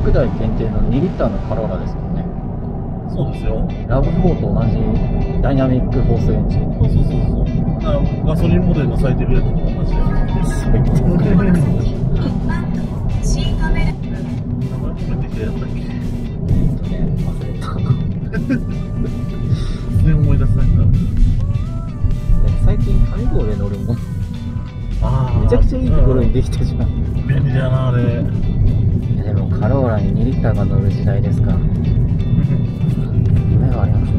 500台限定の2リッターのカローラですもんねそうですよ。ラブ4と同じダイナミックフォースエンジンそうそうそうそう。ガソリンモデルの咲いてるやつと同じで。最低名前持ってきたやったっけ？ね忘れた全然思い出せないんだ。最近カイゴで乗るもんあ めちゃくちゃいいところにできたじゃん、うん便利だよな、あれ。カローラに2リッターが乗る時代ですか。夢がありますね。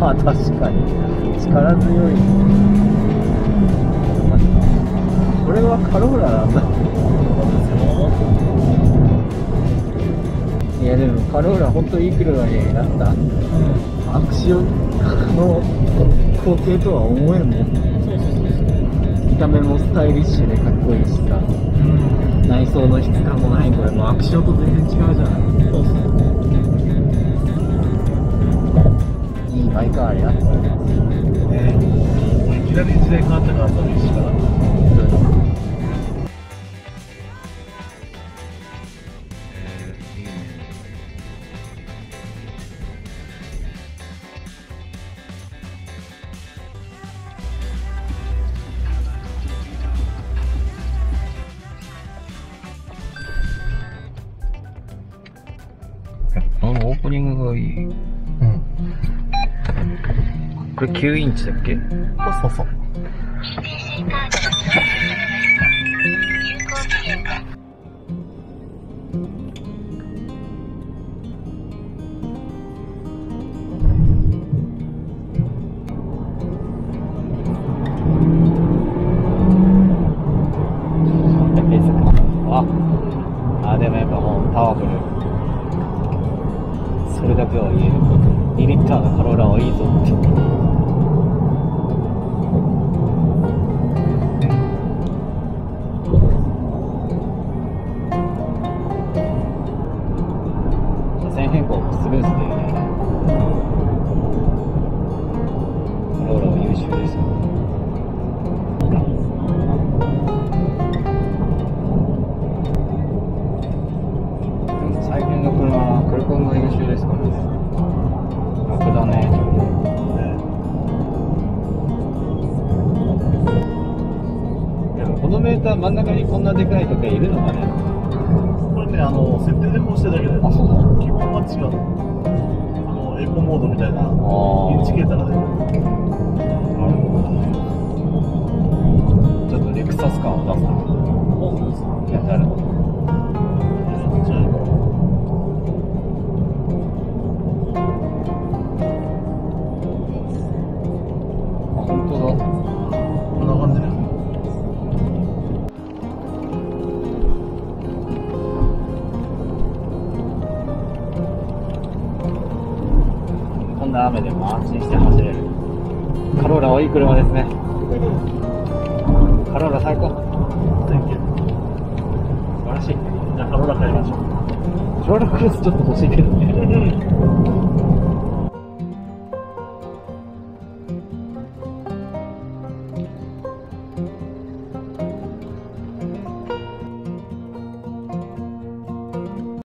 ああ確かに。力強い。なんかこれはカローラなんだ。いやでもカローラ本当いい車になった。アクションの光景とは思えんもんそうそうそうそう。見た目もスタイリッシュでかっこいいしさうん。内装の質感もないこれもうアクションと全然違うじゃないそうそう。いいバイクあれやねもういきなり時代変わったから、寂しいから。このオープニングがいいうん。これ9インチだっけそうそうそう。それだけは言える2リッターのカローラはいいぞって。真ん中にこんなでかい時計いるのかね？これね、あの、設定でこうしてるだけで、あそうなの？基本は違う。あの、エコモードみたいな、ー。インチケーターが出る。なるほどな雨でも安心して走れる。カローラはいい車ですね。カローラ最高。素晴らしい。じゃあ、カローラ買いましょう。カローラクロスちょっと欲しいけどね